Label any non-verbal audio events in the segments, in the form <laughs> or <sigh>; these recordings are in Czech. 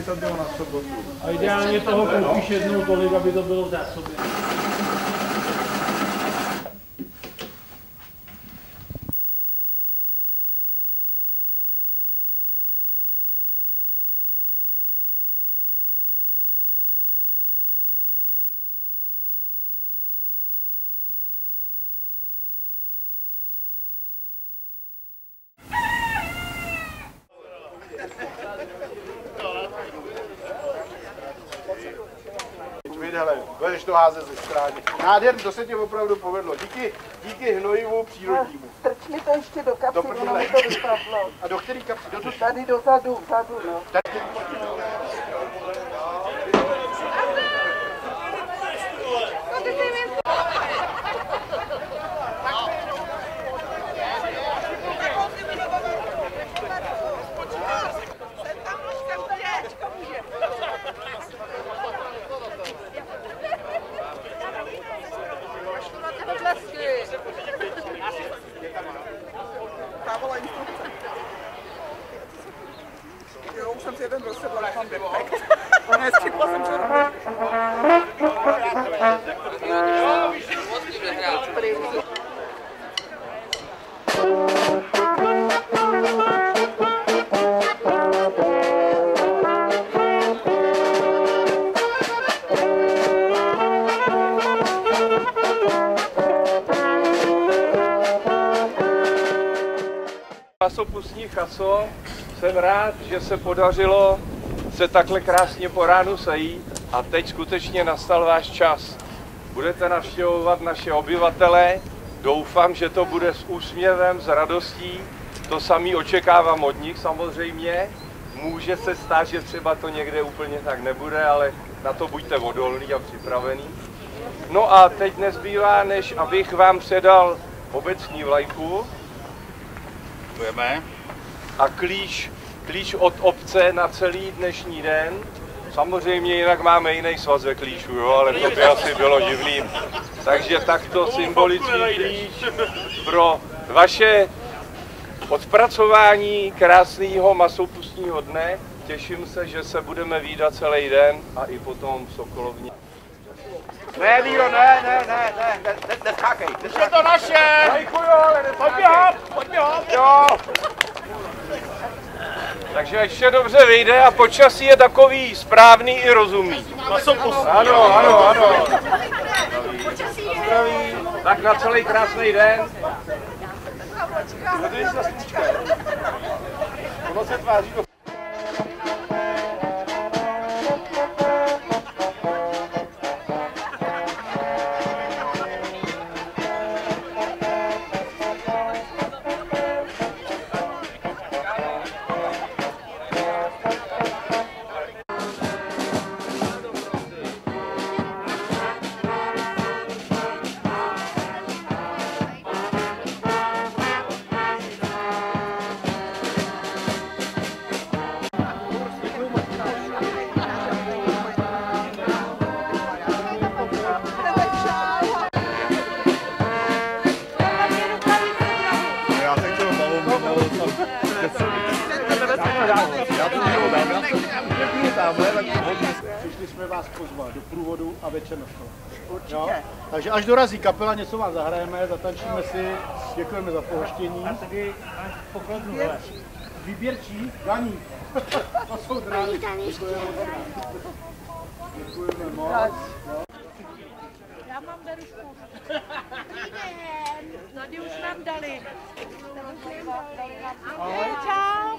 aby to bylo na sobotu. A ideálně toho koupíš jednou tolik, aby to bylo v zásobě. Budeš to házet ze stráně. Nádherný, to se ti opravdu povedlo. Díky, díky hnojivu přírodnímu. Strč mi to ještě do kapsy, Do ono mi to vypadlo. A do který kapsy? Do tu Tady dozadu, vzadu, no. Jo, Masopustní chaso, jsem rád, že se podařilo se takhle krásně po ránu sejít a teď skutečně nastal váš čas. Budete navštěvovat naše obyvatele, doufám, že to bude s úsměvem, s radostí, to samý očekávám od nich samozřejmě. Může se stát, že třeba to někde úplně tak nebude, ale na to buďte odolní a připravení. No a teď nezbývá, než abych vám předal obecní vlajku, Děkujeme. a klíč, klíč od obce na celý dnešní den. Samozřejmě jinak máme jiný svazek klíčů, jo, ale to by asi bylo divný. Takže takto symbolický klíč pro vaše odpracování krásného masopustního dne. Těším se, že se budeme výdat celý den a i potom v Sokolovně. Ne, Víro, ne, ne, ne, ne, ne, ne, neskákej. Je to naše! Děkuju, ale Pojď neskákej. hop, pojď hop! Jo. Takže ať vše dobře vyjde a počasí je takový správný i rozumný. Ano, ano, ano. Zdraví. Tak na celý krásný den. Ono se tváří to a večer na škole. Určitě. Takže až dorazí kapela, něco vám zahrajeme, zatančíme si, děkujeme za pohoštění. A tady až pokladnu, hele. Výběrčí, daní. <laughs> to jsou dráhy. Děkujeme. Děkujeme moc. Já mám berušku. Tady už nám dali. Ahoj. Čau.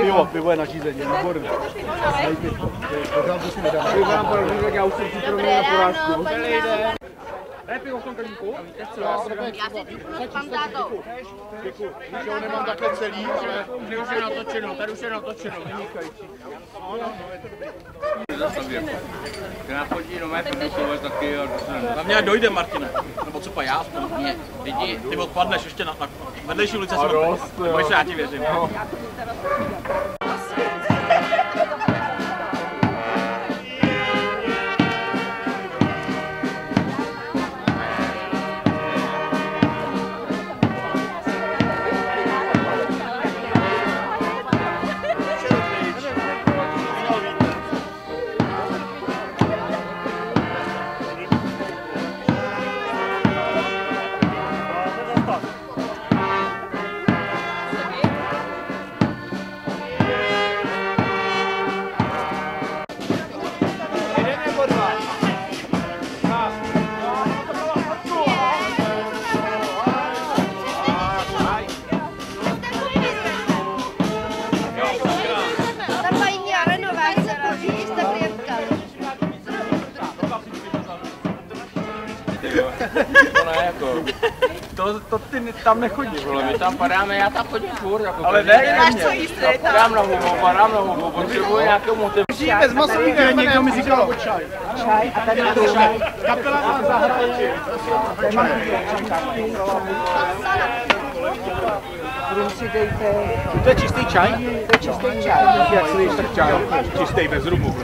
Pivo, pivo je nařízení, výborné. Pořád to si nedám. Já už jsem připravený na porážku. Že ho nemám takhle celý, ale Tady už je natočeno, tady už je natočeno, vynikající. Já chodí do mé průmyslové taky a Na mě dojde, Martine. Nebo co pa já aspoň. Mě. Lidi, ty odpadneš ještě na, na vedlejší ulice jsme. Boj se, já ti věřím. Ta To, to ty tam nechodíš. Vole, my tam padáme, já tam chodím furt, jako. Ale ne, Máš co jíst, je tam. Padám na hubu, padám na hubu, potřebuji nějakou motivaci. Bez masových někdo mi říkal čaj. Čaj a tady máte čaj. Kapela vám zahraje. Vy si dejte To je čistý čaj? čistý čaj. Jak si tak čaj? Čistý bez rumu.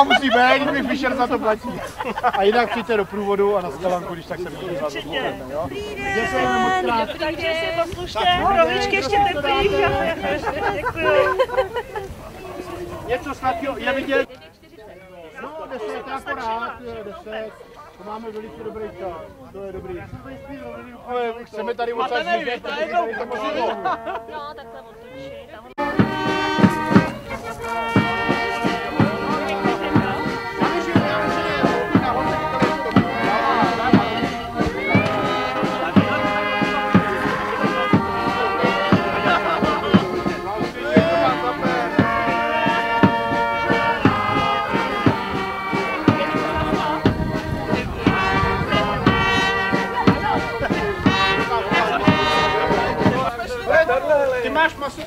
Reklama musí být, když Fischer za to platí. A jinak přijďte do průvodu a na skalanku, když tak se můžete vás odmluvit, jo? Děkujeme moc krát. Takže si poslušte, rohlíčky ještě teplý. Děkuju. <laughs> Něco sladkého, je vidět? No, 10, akorát, 10. To máme velice dobrý čas, to je dobrý. Ale chceme tady odsaď vidět, to možná. No, takhle otočit. <laughs>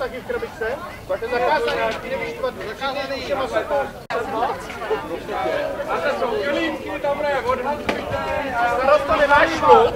taky v krabičce? To je zakázaný, ty nevíš, to je zakázaný je maso. Starosto, nemáš šlup?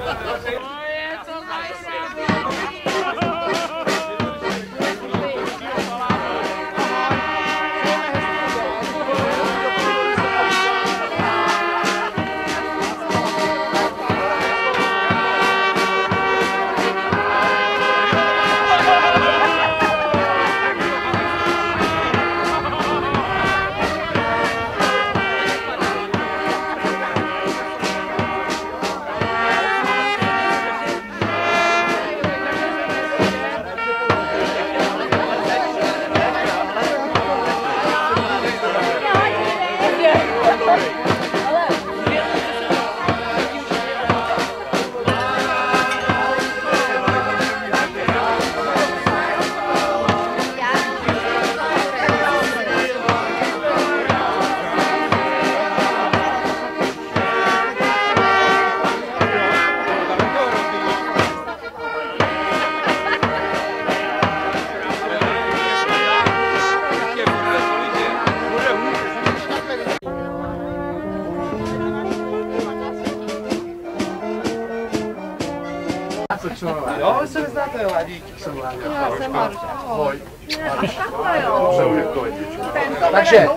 Takže,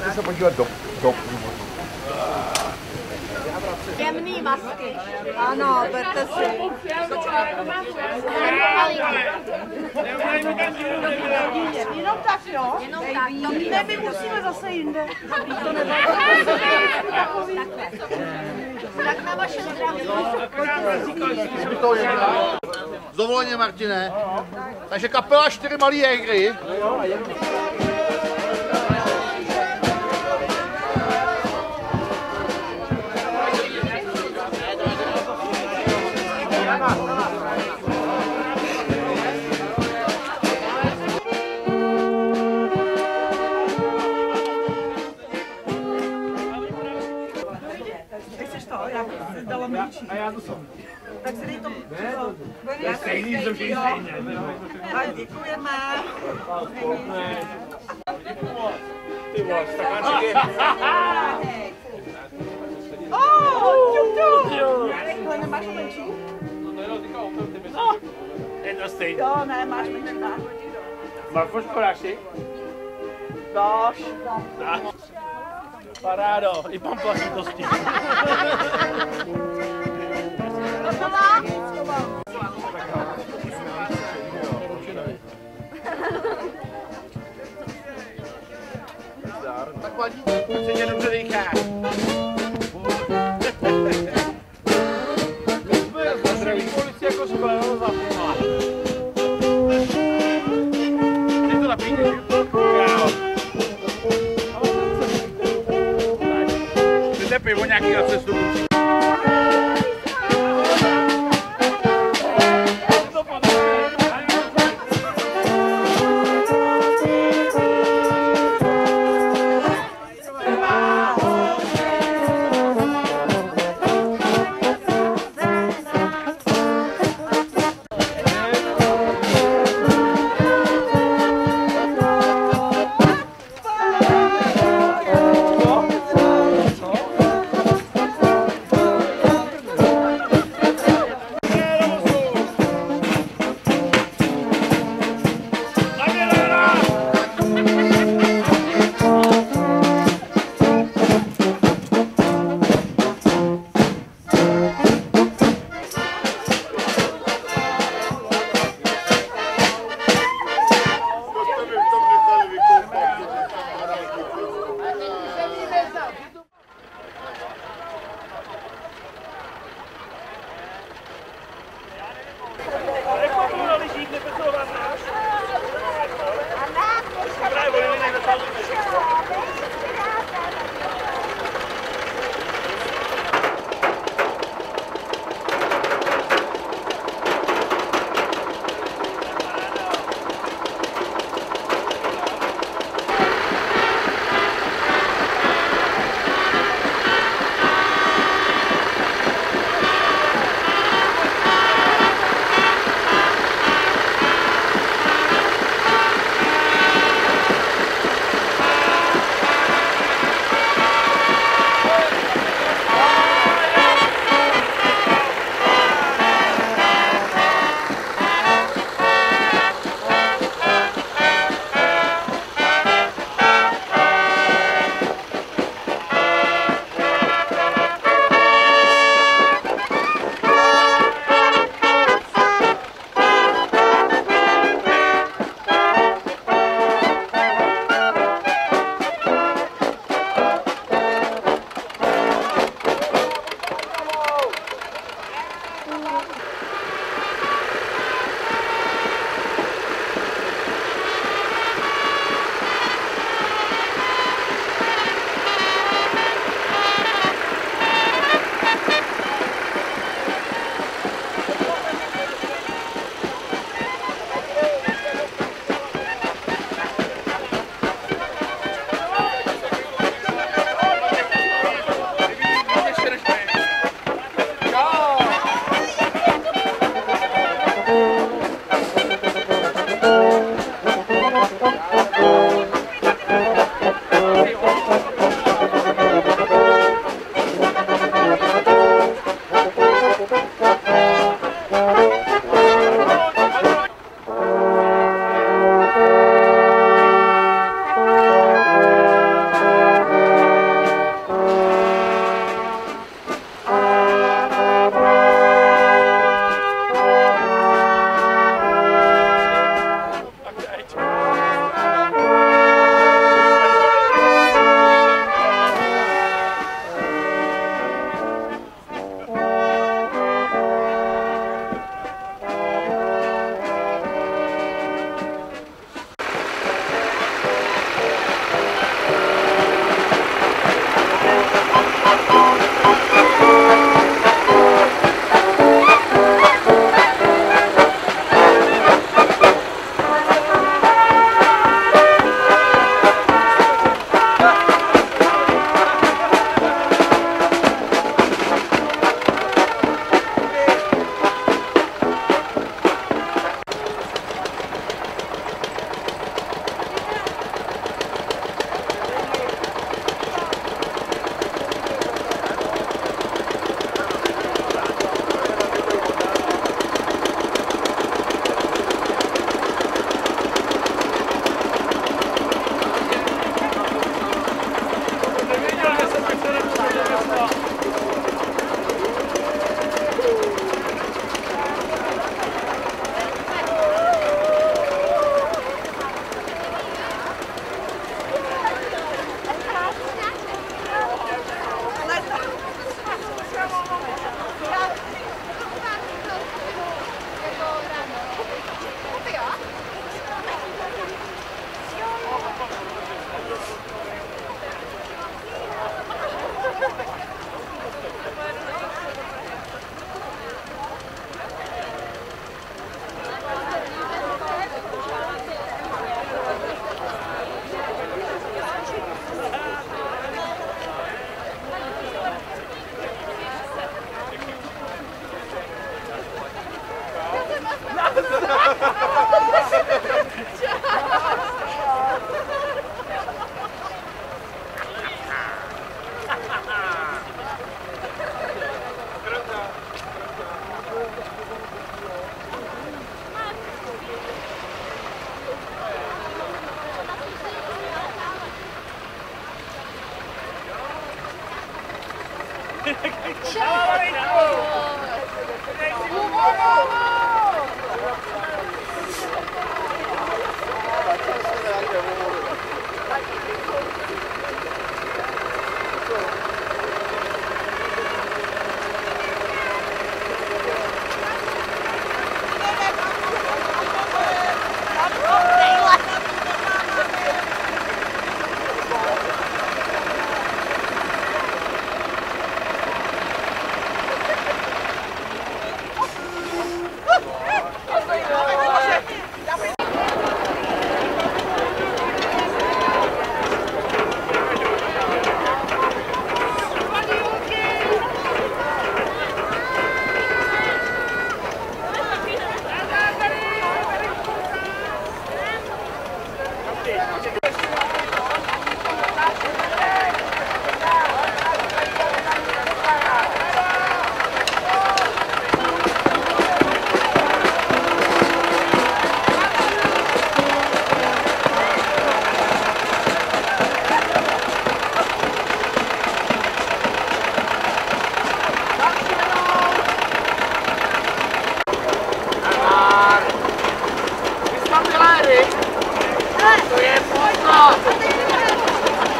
Chci se podívat do, do Jemný masky. Ano, berte si. Jenom tak, jo? Jenom tak. Ne, my musíme zase jinde. To Tak na vaše zdraví. S dovolením, Martine. Takže kapela čtyři malý. Chceš to? Já bych si dala menší. A já to jsem. Tak si dej to. Já stejný, jsem stejný. A děkujeme. Ty vole, stakáček Oh, ťup, ťup. Ale nemáš menší? Je to stejný. Jo, ne, máš menší. dáš. Marfoš Koráši? Dáš. Parádo, i mám plasitosti. Tak vadí, se tě dobře dýchá. Policie jako skvěle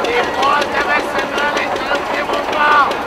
Ty vole, tebe jsem nalezl, ty mu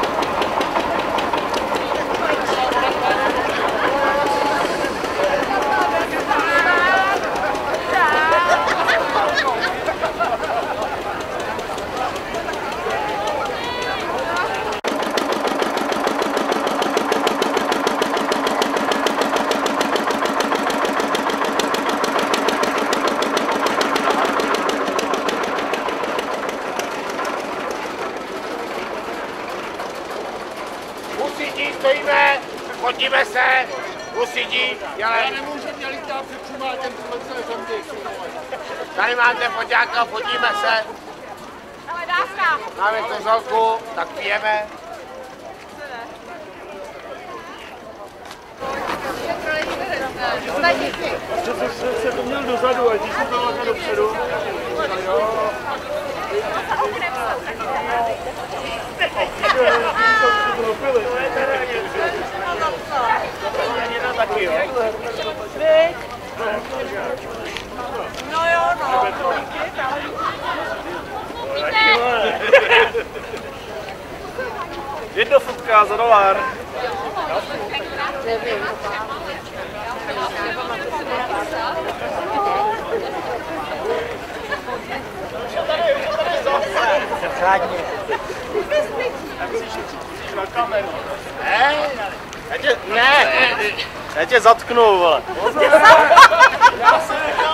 foťáka, fotíme se. Ale dávka. Máme to zolku, tak pijeme. Přece se, se to měl dozadu, a když jsem to vlastně dopředu. Jo. Taky jo. No jo, no. Jedno futka za dolar. Ne, já tě, ne, Já tě zatknu, vole. Takhle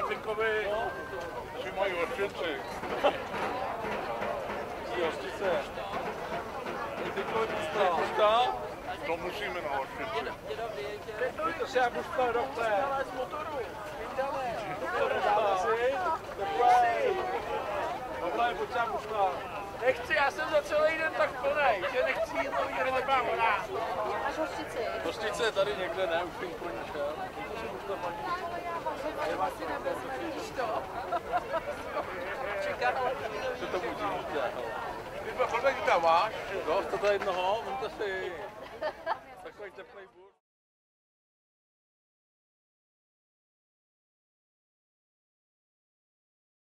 Majtinkovi, si mají horčenci. Ty hostice. Majtinkovi pusta. To musíme na horčenci. To se jak už to dokle. Z motoru. Dáme si. Takhle, pojď se už Nechci, já jsem za celý den tak plnej, že nechci jít nový nemám rád. Máš hořčici? Hostice je tady někde, ne? Už ten koň šel. Co tomu divíte? Ty kolik tam máš? Dost, to jednoho, vemte si. Takový teplý bůh.